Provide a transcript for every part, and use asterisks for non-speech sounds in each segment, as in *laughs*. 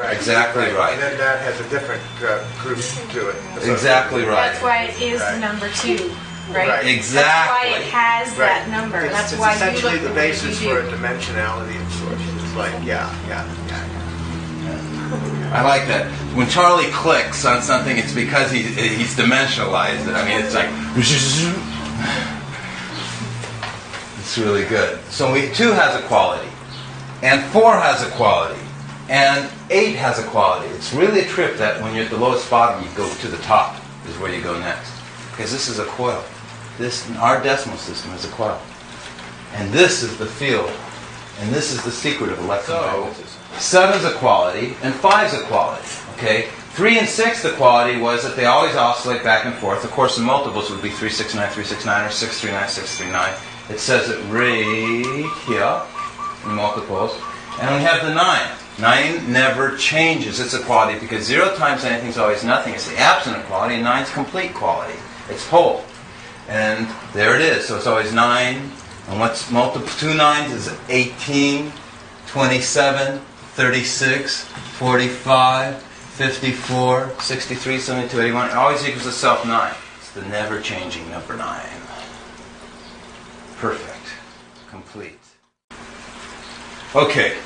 Right. Exactly right. And then that has a different uh, group to it. Exactly right. That's why it is Right. number two, right? Right. Exactly. That's why it has Right. that number. It's- That's why It's you essentially look the the way you basis for do. dimensionality of sources. It's like, yeah, yeah, yeah. I like that. When Charlie clicks on something, it's because he, he's dimensionalized it. I mean, it's like. *laughs* It's really good. So we, 2 has a quality, and 4 has a quality, and 8 has a quality. It's really a trip that when you're at the lowest bottom, you go to the top, is where you go next. Because this is a coil. This, in our decimal system is a coil. And this is the field, and this is the secret of electromagnetism. So, Seven's a quality, and five's a quality. Okay? Three and six, the quality was that they always oscillate back and forth. Of course, the multiples would be 369, 369, or 639, 639. It says it right here in multiples. And we have the nine. Nine never changes. It's a quality because zero times anything is always nothing. It's the absent quality, and nine's complete quality. It's whole. And there it is. So it's always 9. And what's multiple? Two nines is 18, 27, 36, 45, 54, 63, 72, 81. It always equals itself 9. It's the never changing number 9. Perfect. Complete. Okay.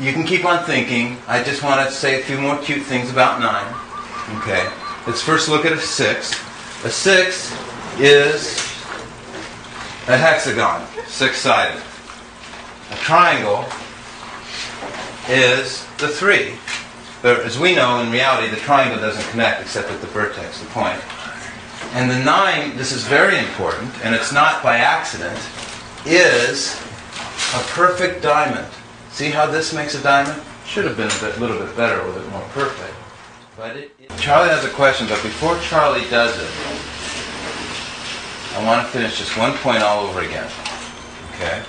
You can keep on thinking. I just want to say a few more cute things about 9. Okay. Let's first look at a 6. A 6 is a hexagon, six sided. A triangle is the three. But as we know, in reality, the triangle doesn't connect except at the vertex, the point. And the nine, this is very important, and it's not by accident, is a perfect diamond. See how this makes a diamond? Should have been a bit, little bit better with it more perfect. But it, it- Charlie has a question, but before Charlie does it, I want to finish just one point all over again. Okay?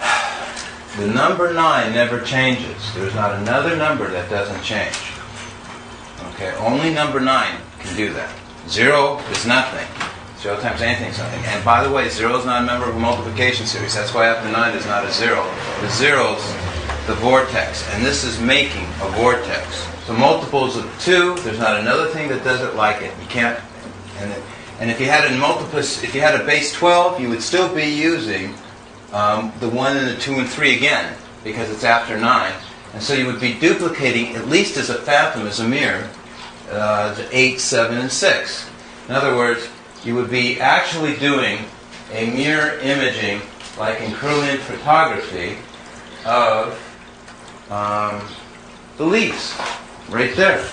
*sighs* The number 9 never changes. There's not another number that doesn't change. Okay? Only number 9 can do that. 0 is nothing. 0 times anything is nothing. And by the way, 0 is not a member of a multiplication series. That's why after 9 is not a 0. The 0 is the vortex. And this is making a vortex. So multiples of 2, there's not another thing that does it like it. You can't. And, it, and if you had a multiples, if you had a base 12, you would still be using um, the 1 and the 2 and 3 again, because it's after 9. And so you would be duplicating, at least as a phantom, as a mirror, uh, the 8, 7, and 6. In other words, you would be actually doing a mirror imaging, like in Kirlian photography, of um, the leaves, right there.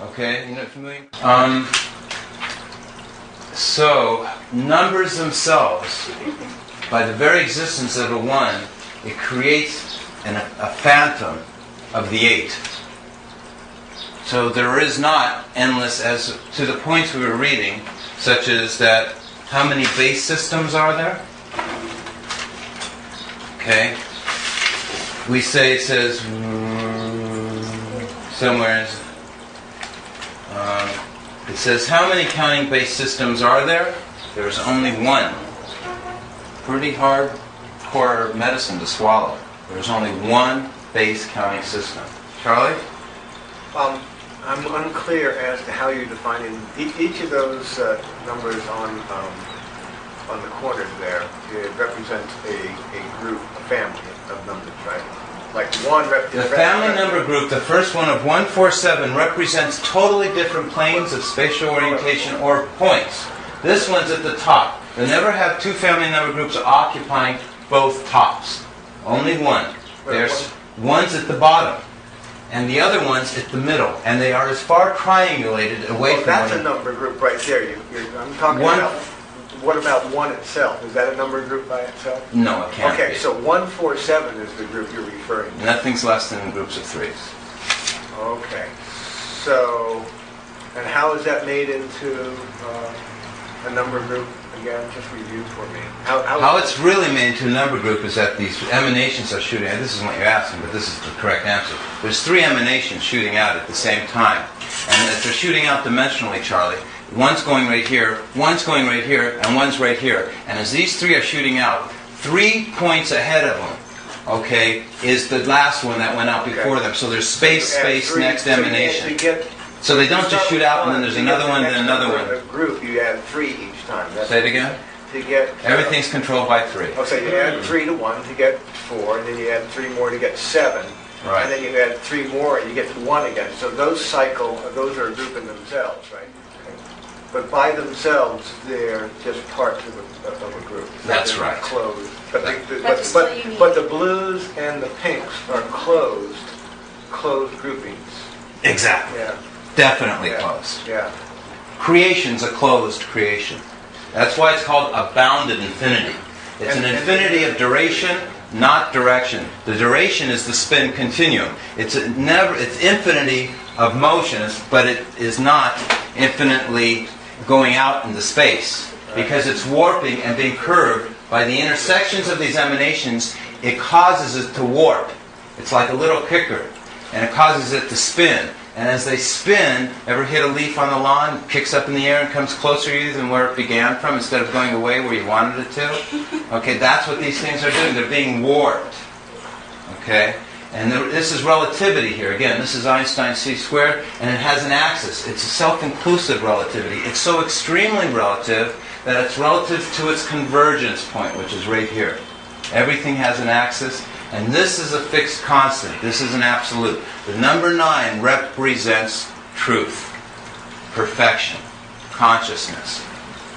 Okay, you know familiar? Um, so numbers themselves by the very existence of a one, it creates an, a phantom of the eight. So there is not endless as to the points we were reading, such as that how many base systems are there? Okay. We say it says mm, somewhere um, it says how many counting base systems are there? There's only one pretty hard, hardcore medicine to swallow. There's only one base counting system. Charlie? Um, I'm unclear as to how you're defining, e- each of those uh, numbers on, um, on the corners there, it represents a, a group, a family of numbers, right? Like one rep. The family number group, the first one of 147, represents totally different planes of spatial orientation or points. This one's at the top. You'll never have two family number groups occupying both tops. Only one. There's one's at the bottom, and the other one's at the middle, and they are as far triangulated away Well, from that's one a number group right there. You, you're, I'm talking One- about, what about one itself? Is that a number group by itself? No, it can't Okay, be. so 147 is the group you're referring to. Nothing's less than groups of threes. Okay, so, and how is that made into uh, a number group? Again, just review for me. How, How it's really made into a number group is that these emanations are shooting. And this is what you're asking, but this is the correct answer. There's three emanations shooting out at the same time, and if they're shooting out dimensionally, Charlie, one's going right here, one's going right here, and one's right here. And as these three are shooting out, three points ahead of them okay, is the last one that went out before Okay. them. So there's space, Add space, three- next so you add- emanation. you get- So they don't you just shoot out and then there's another get the one, then another one. in the Group, you add three each time. That's- Say it again? To get. uh, Everything's controlled by three. Oh, so you add three to one to get four, and then you add three more to get seven. Right. And then you add three more, and you get to one again. So those cycle, those are a group in themselves, right? But by themselves, they're just parts of a, of a group. That's They're right. Closed. But the, the- But but, still but, unique. but the blues and the pinks are closed, closed groupings. Exactly. Yeah. Definitely yeah, closed. Yeah. Creation's a closed creation. That's why it's called a bounded infinity. It's an And- and- infinity of duration, not direction. The duration is the spin continuum. It's a never it's infinity of motions, but it is not infinitely going out into space because it's warping and being curved by the intersections of these emanations. It causes it to warp. It's like a little kicker, and it causes it to spin. And as they spin, ever hit a leaf on the lawn, kicks up in the air and comes closer to you than where it began from instead of going away where you wanted it to? *laughs* Okay, that's what these things are doing. They're being warped. Okay? And there, this is relativity here. Again, this is Einstein c squared, and it has an axis. It's a self-inclusive relativity. It's so extremely relative that it's relative to its convergence point, which is right here. Everything has an axis, and this is a fixed constant. This is an absolute. The number nine represents truth, perfection, consciousness.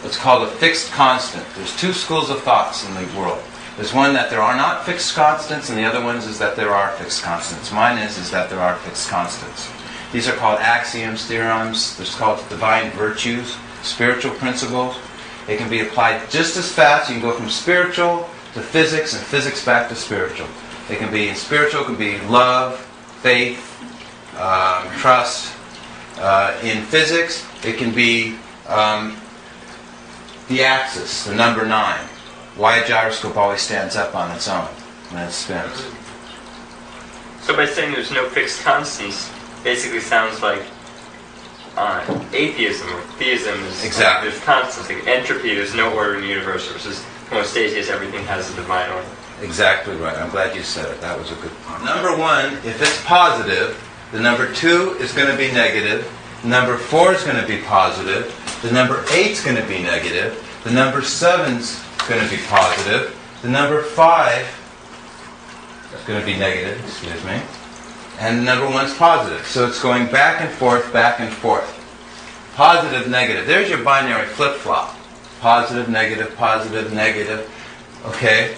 It's called a fixed constant. There's two schools of thoughts in the world. There's one that there are not fixed constants, and the other one is that there are fixed constants. Mine is is that there are fixed constants. These are called axioms, theorems. They're called divine virtues, spiritual principles. It can be applied just as fast. You can go from spiritual to physics, and physics back to spiritual. It can be in spiritual, can be love, faith, um, trust. Uh, in physics, it can be um, the axis, the number nine. Why a gyroscope always stands up on its own when it spins. So by saying there's no fixed constants, basically sounds like uh, atheism or theism is Exactly. there's constants. Like entropy, there's no order in the universe versus homeostasis, everything has a divine order. Exactly right. I'm glad you said it. That was a good point. Number one, if it's positive, the number two is going to be negative. Number four is going to be positive. The number eight is going to be negative. The number seven's going to be positive. The number five is going to be negative, excuse me. And the number one's positive. So it's going back and forth, back and forth. Positive, negative. There's your binary flip-flop. Positive, negative, positive, negative. Okay?